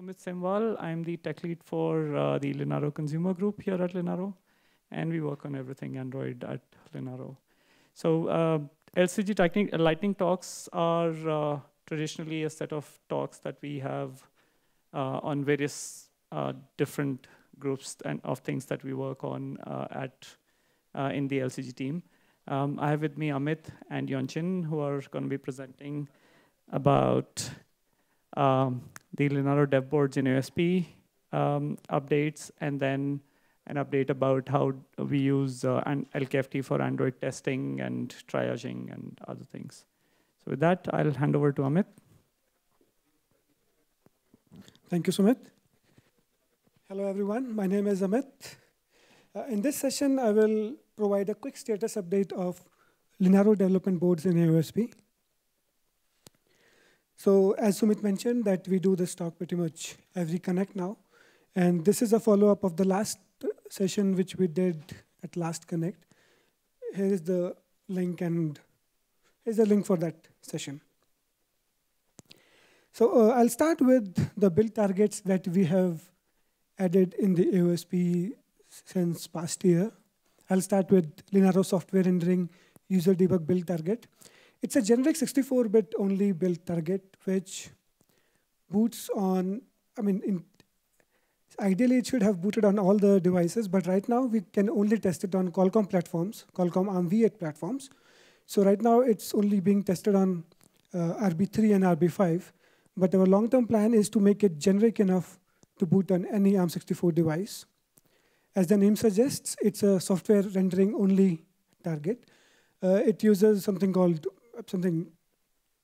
Sumit Semwal. I'm the tech lead for uh, the Linaro consumer group here at Linaro, and we work on everything Android at Linaro. So uh, LCG lightning, lightning talks are uh, traditionally a set of talks that we have uh, on various uh, different groups and of things that we work on uh, at in the LCG team. Um, I have with me Amit and Yongqin, who are going to be presenting about um, the Linaro dev boards in AOSP um, updates, and then an update about how we use uh, LKFT for Android testing and triaging and other things. So with that, I'll hand over to Amit. Thank you, Sumit. Hello, everyone. My name is Amit. Uh, in this session, I will provide a quick status update of Linaro development boards in AOSP. So as Sumit mentioned, that we do this talk pretty much every Connect now. And this is a follow-up of the last session which we did at last Connect. Here is the link and here's the link for that session. So uh, I'll start with the build targets that we have added in the AOSP since past year. I'll start with Linaro software rendering user debug build target. It's a generic 64-bit only build target, which boots on, I mean, in, ideally it should have booted on all the devices, but right now we can only test it on Qualcomm platforms, Qualcomm ARMv8 platforms. So right now it's only being tested on uh, RB3 and RB5, but our long-term plan is to make it generic enough to boot on any ARM64 device. As the name suggests, it's a software rendering only target. Uh, it uses something called, something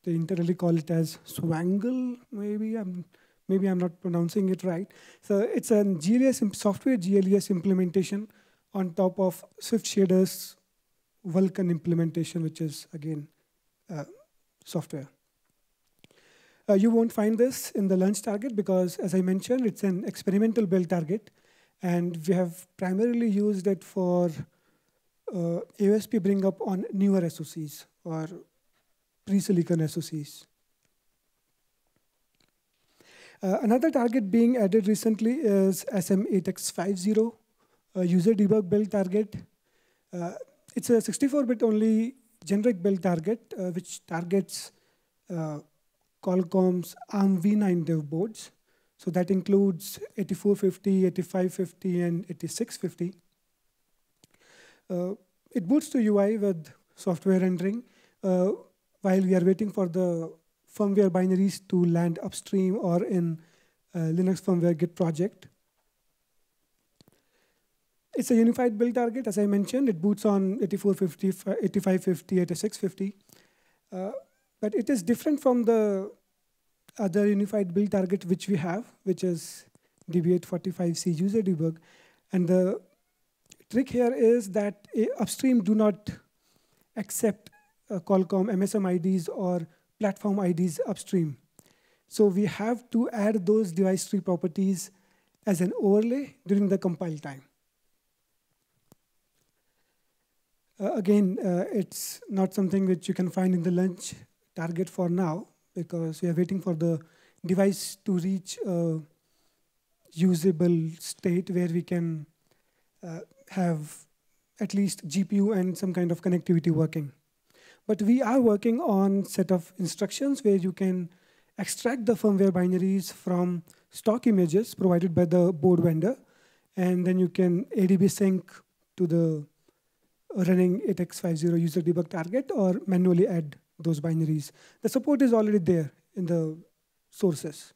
they internally call it as Swangle, maybe. I'm, maybe I'm not pronouncing it right. So it's a GLES software GLES implementation on top of SwiftShader's Vulkan implementation, which is, again, uh, software. Uh, you won't find this in the launch target because, as I mentioned, it's an experimental build target. And we have primarily used it for uh, AOSP bring up on newer SOCs or pre-silicon SOCs. Uh, another target being added recently is SM8X50 uh, user debug build target. Uh, it's a 64-bit only generic build target, uh, which targets uh, Qualcomm's ARMv9 dev boards. So that includes 8450, 8550, and 8650. Uh, it boots to UI with software rendering uh, while we are waiting for the firmware binaries to land upstream or in uh, Linux firmware Git project. It's a unified build target, as I mentioned. It boots on 8450, 8550, 8650. Uh, but it is different from the other unified build target which we have, which is DB845C user debug. And the trick here is that upstream do not accept Qualcomm MSM IDs or platform IDs upstream. So we have to add those device tree properties as an overlay during the compile time. Uh, again, uh, it's not something which you can find in the launch target for now, because we are waiting for the device to reach a usable state where we can uh, have at least GPU and some kind of connectivity working. But we are working on set of instructions where you can extract the firmware binaries from stock images provided by the board vendor, and then you can ADB sync to the running 8x50 user debug target or manually add those binaries. The support is already there in the sources.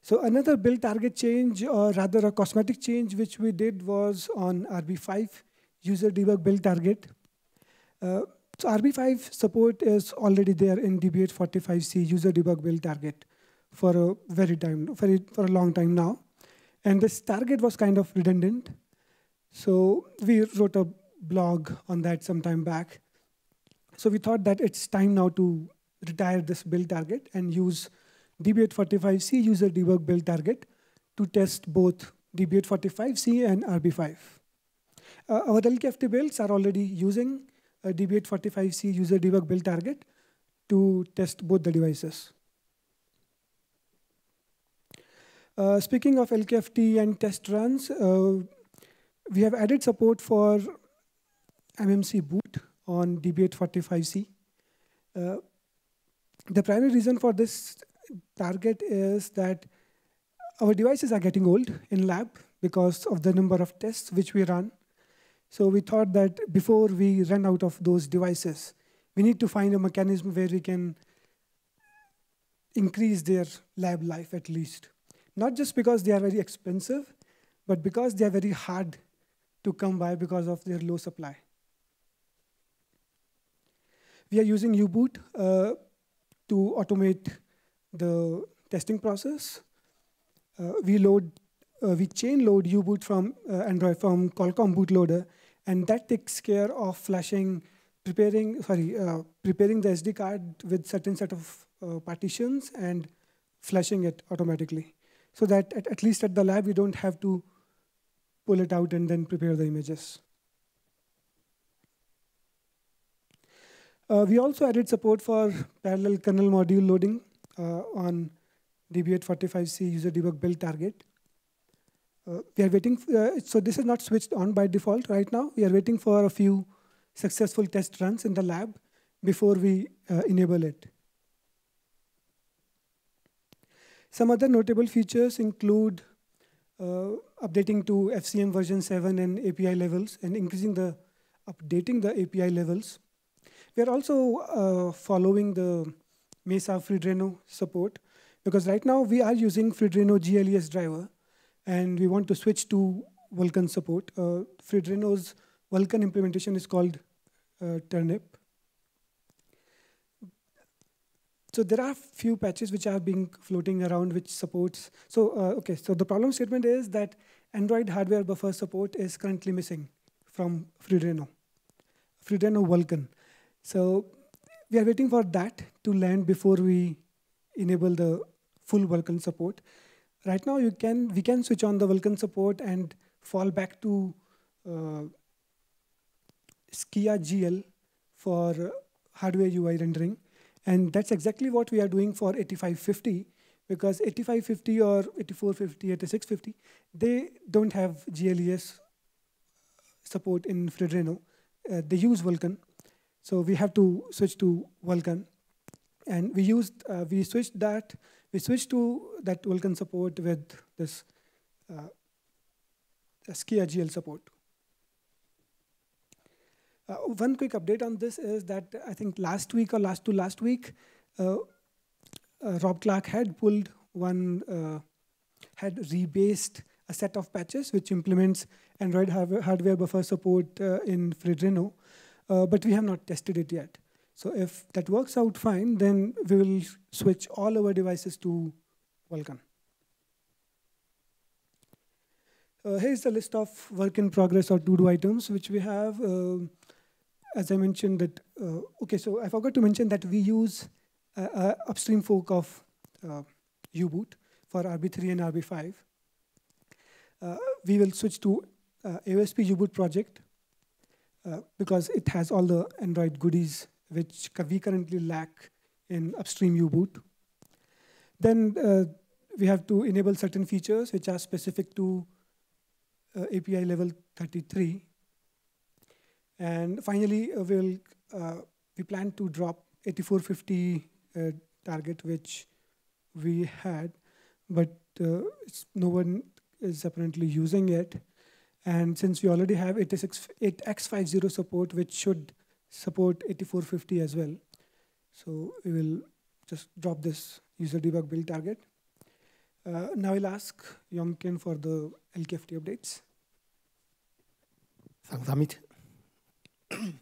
So another build target change, or rather a cosmetic change, which we did was on RB5 user debug build target. Uh, so RB5 support is already there in DB845C user debug build target for a very time, for, for a long time now. And this target was kind of redundant. So we wrote a blog on that some time back. So we thought that it's time now to retire this build target and use DB845C user debug build target to test both DB845C and RB5. Uh, our LKFT builds are already using a DB845C user debug build target to test both the devices. Uh, speaking of LKFT and test runs, uh, we have added support for MMC boot on DB845C. Uh, the primary reason for this target is that our devices are getting old in lab because of the number of tests which we run. So we thought that before we run out of those devices, we need to find a mechanism where we can increase their lab life at least. Not just because they are very expensive, but because they are very hard to come by because of their low supply. We are using U-Boot uh, to automate the testing process. Uh, we load, uh, we chain load U-Boot from uh, Android from Qualcomm bootloader, and that takes care of flashing, preparing, sorry, uh, preparing the SD card with certain set of uh, partitions and flashing it automatically so that at, at least at the lab, we don't have to pull it out and then prepare the images. Uh, we also added support for parallel kernel module loading uh, on DB845C user debug build target. Uh, we are waiting, uh, so this is not switched on by default right now. We are waiting for a few successful test runs in the lab before we uh, enable it. Some other notable features include uh, updating to FCM version 7 and API levels and increasing the, updating the API levels. We are also uh, following the Mesa Freedreno support because right now we are using Freedreno GLES driver and we want to switch to Vulkan support. Uh, Freedreno's Vulkan implementation is called uh, Turnip. So there are a few patches which are being floating around which supports. So uh, okay, so the problem statement is that Android hardware buffer support is currently missing from Freedreno, Freedreno Vulkan. So we are waiting for that to land before we enable the full Vulkan support. Right now, you can we can switch on the Vulkan support and fall back to uh, Skia GL for hardware UI rendering. And that's exactly what we are doing for 8550 because 8550 or 8450, 8650, they don't have GLES support in Freedreno. Uh, they use Vulkan. So we have to switch to Vulkan. And we used, uh, we switched that, we switched to that Vulkan support with this uh, Skia GL support. Uh, one quick update on this is that I think last week or last to last week, uh, uh, Rob Clark had pulled one, uh, had rebased a set of patches which implements Android hardware buffer support uh, in Freedreno, uh, but we have not tested it yet. So if that works out fine, then we will switch all our devices to Vulkan. Uh, here's the list of work in progress or to-do items which we have. Uh, as I mentioned that, uh, okay, so I forgot to mention that we use uh, upstream fork of uh, U-Boot for RB3 and RB5. Uh, we will switch to uh, AOSP U-Boot project uh, because it has all the Android goodies which we currently lack in upstream U-Boot. Then uh, we have to enable certain features which are specific to API level 33 and finally, uh, we'll, uh, we plan to drop 8450 uh, target, which we had, but no one is apparently using it. And since we already have 86, 8x50 support, which should support 8450 as well, so we will just drop this user debug build target. Uh, now I'll ask Yongqin for the LKFT updates. Thanks, Amit.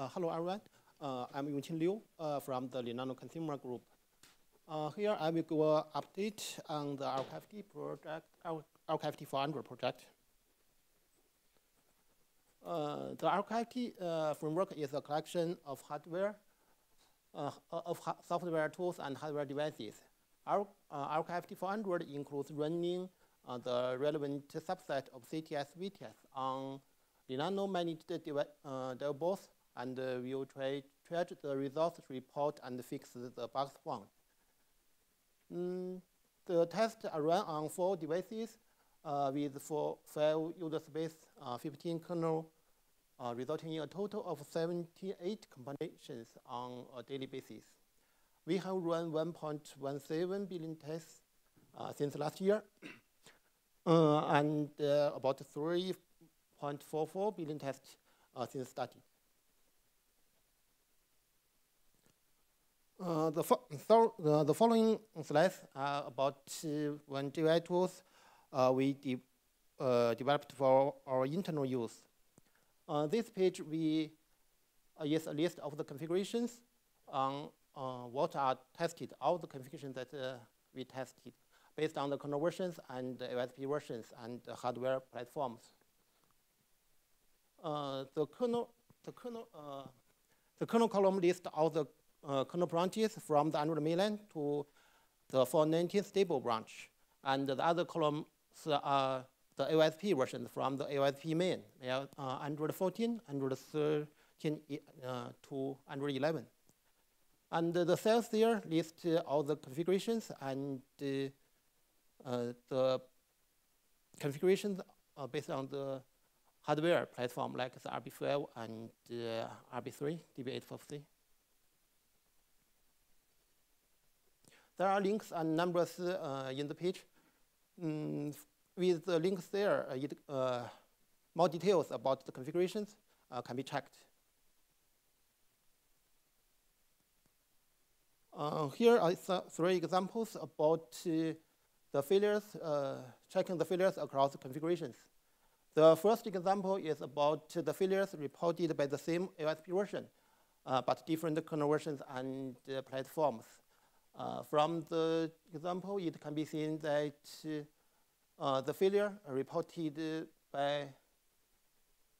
Uh, hello, everyone. Uh, I'm Yongqin Liu uh, from the Linaro Consumer Group. Uh, here I will give an update on the LKFT project, for Android project. Uh, the uh, framework is a collection of hardware, of software tools and hardware devices. Our for Android includes running the relevant subset of CTS VTS on Linaro managed dev uh, both, and uh, will try triage the results report and fix the bugs found. Mm, the tests are run on four devices uh, with four, five user space, uh, 15 kernel, resulting in a total of 78 combinations on a daily basis. We have run 1.17 billion tests uh, since last year, uh, and uh, about 3.44 billion tests since starting. Uh, the, fo uh, the following slides are about uh, one GUI tools uh, we de uh, developed for our internal use. On this page, we use a list of the configurations on what are tested, all the configurations that we tested based on the kernel versions and the AOSP versions and hardware platforms. the kernel, the kernel, the kernel column lists all the uh, kernel branches from the Android mainline to the 419 stable branch. And the other columns are the AOSP version from the AOSP main, uh, Android 14, Android 13 uh, to Android 11. And the cells there list all the configurations and uh, the configurations are based on the hardware platform like the RB12 and uh, RB3, DB843. There are links and numbers uh, in the page. Mm, with the links there, uh, it, uh, more details about the configurations uh, can be checked. Uh, here are three examples about the failures, checking the failures across configurations. The first example is about the failures reported by the same AOSP version, uh, but different kernel versions and uh, platforms. Uh, from the example, it can be seen that uh, the failure reported by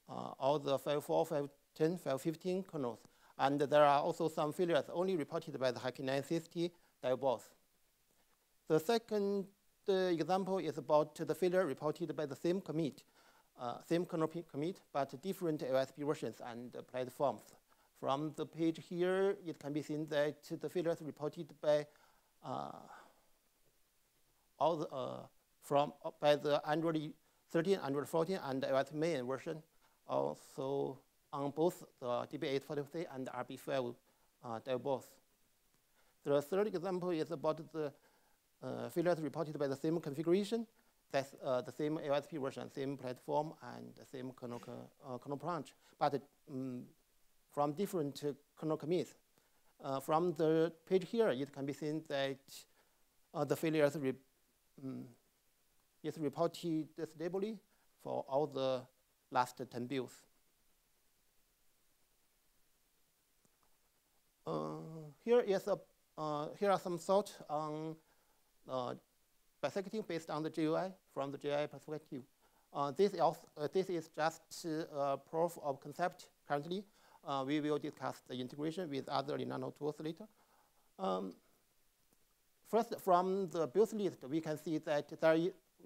uh, all the 5.4, 5.10, 5.15 kernels. And there are also some failures only reported by the HiKey 960 dialboss. The second uh, example is about the failure reported by the same commit, uh, same kernel commit, but different AOSP versions and platforms. From the page here, it can be seen that the failures reported by uh, all the, uh, from uh, by the Android 13, Android 14, and AOSP main version, also on both the DB843 and RB5 uh, both. The third example is about the uh, failures reported by the same configuration, that's uh, the same AOSP version, same platform, and the same kernel, uh, kernel branch. But um, from different uh, kernel commits. Uh, from the page here, it can be seen that uh, the failures re um, is reported stably for all the last 10 builds. here is a here are some thoughts on bisecting based on the GUI from the GUI perspective. Uh, this, is also, uh, this is just a proof of concept currently. Uh, we will discuss the integration with other Linaro tools later. Um, first, from the build list, we can see that there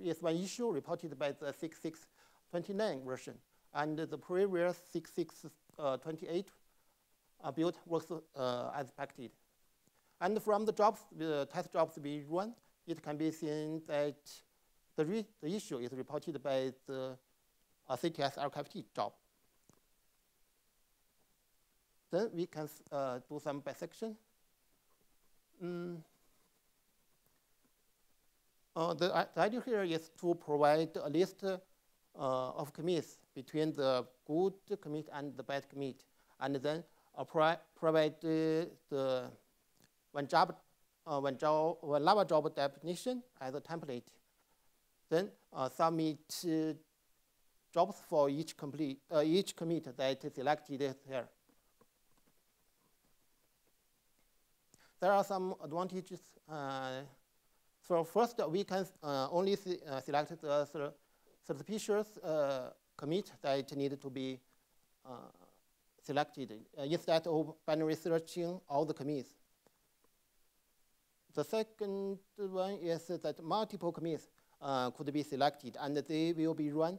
is one issue reported by the 6629 version, and the previous 6628 uh, build works uh, expected. And from the jobs, the test jobs we run, it can be seen that the, the issue is reported by the uh, CTS LKFT job. Then we can uh, do some bisection. Mm. Uh, the, the, idea here is to provide a list uh, of commits between the good commit and the bad commit, and then uh, pro provide the one job, uh, one job, one Lava job definition as a template. Then uh, submit jobs for each complete each commit that is selected here. There are some advantages. Uh, so first, we can uh, only uh, select the suspicious commit that need to be selected instead of binary searching all the commits. The second one is that multiple commits uh, could be selected and they will be run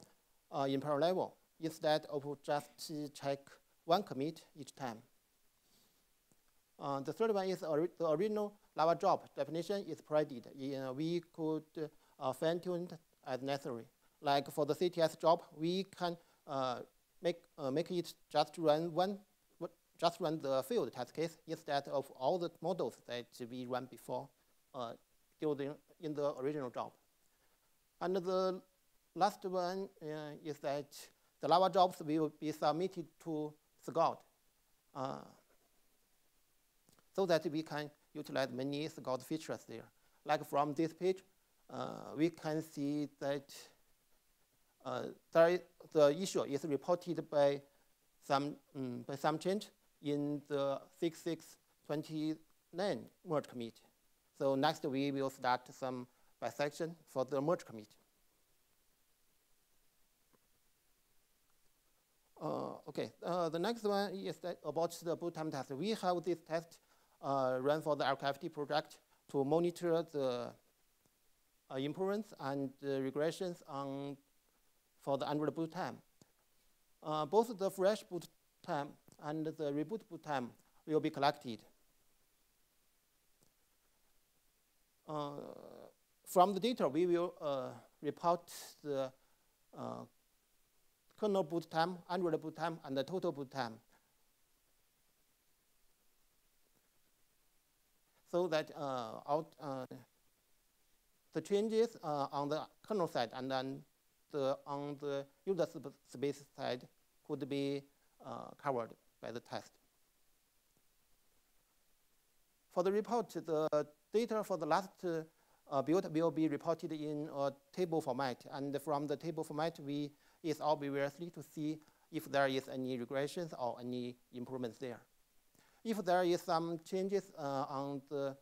uh, in parallel instead of just check one commit each time. Uh, the third one is ori the original Lava job definition is provided. Uh, we could uh, fine tune it as necessary. Like for the CTS job, we can uh, make uh, make it just run one, just run the field test case instead of all the models that we ran before uh, during in the original job. And the last one is that the Lava jobs will be submitted to SQUAD so that we can utilize many SQUAD features there. Like from this page, uh, we can see that uh, the issue is reported by some, um, by some change in the 6629 merge commit. So next we will start some bisection for the merge commit. Uh, okay, uh, the next one is about the boot time test. We have this test run for the LKFT project to monitor the uh, improvements and regressions on for the Android boot time. Uh, both the fresh boot time and the reboot boot time will be collected. Uh, from the data, we will uh, report the uh, kernel boot time, Android boot time, and the total boot time. So that uh, out, uh, the changes uh, on the kernel side and then the, on the user space side could be covered by the test. For the report, the data for the last uh, build will be reported in a table format. And from the table format, we is obviously to see if there is any regressions or any improvements there. If there is some changes uh, on the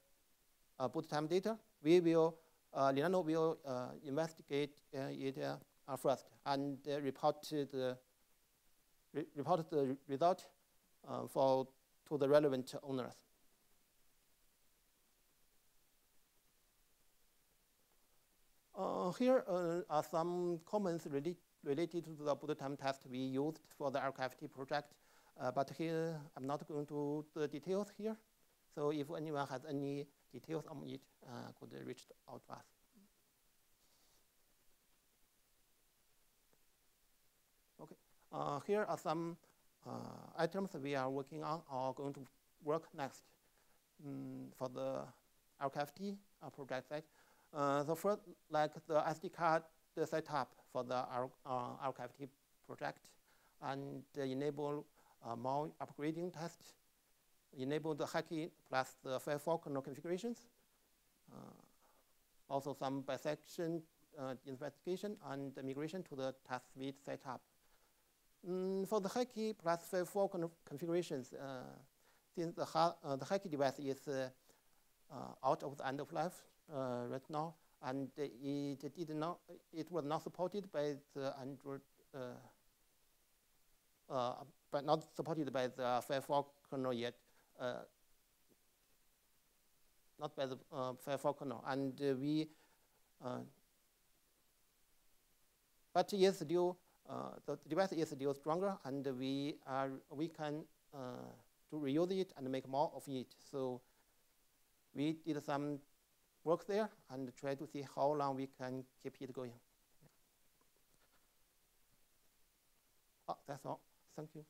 uh, boot time data, we will, uh, Linaro will uh, investigate uh, it uh, first and report the re report the result for to the relevant owners. here are some comments related related to the boot time test we used for the LKFT project. Uh, but here, I'm not going to the details here. So if anyone has any details on it, uh, could reach out to us. Okay, uh, here are some uh, items we are working on or going to work next um, for the LKFT uh, project site. Uh, the first, like the SD card the setup for the LKFT project and enable uh, more upgrading tests, enable the HiKey plus the Firefox configurations, uh, also some bisection uh, investigation and migration to the test suite setup. Mm, for the HiKey plus Firefox configurations, uh, since the, uh, the HiKey device is uh, out of the end of life right now, and it did not, it was not supported by the Android but not supported by the uh, Firefox kernel yet. Uh, not by the uh, Firefox kernel. And uh, we, uh, but yes, still, the device is still stronger, and we are we can to reuse it and make more of it. So we did some work there and try to see how long we can keep it going. Oh, that's all. Thank you.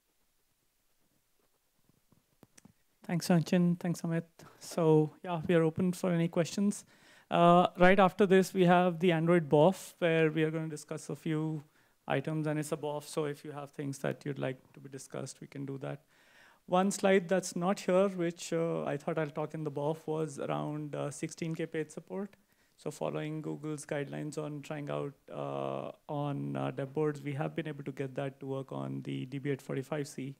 Thanks, Sanchin. Thanks, Amit. So yeah, we are open for any questions. Uh, right after this, we have the Android BOF, where we are going to discuss a few items, and it's a BOF, so if you have things that you'd like to be discussed, we can do that. One slide that's not here, which uh, I thought I'll talk in the BOF, was around uh, 16K page support. So following Google's guidelines on trying out uh, on uh, dev boards, we have been able to get that to work on the DB845C.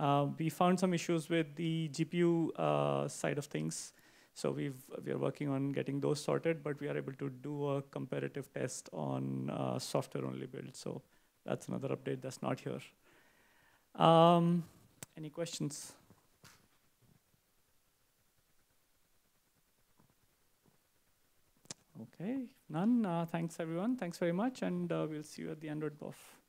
Uh, we found some issues with the GPU uh, side of things. So we we are working on getting those sorted, but we are able to do a comparative test on uh, software-only build. So that's another update that's not here. Um, any questions? Okay, none. Uh, thanks, everyone. Thanks very much, and uh, we'll see you at the Android BOF.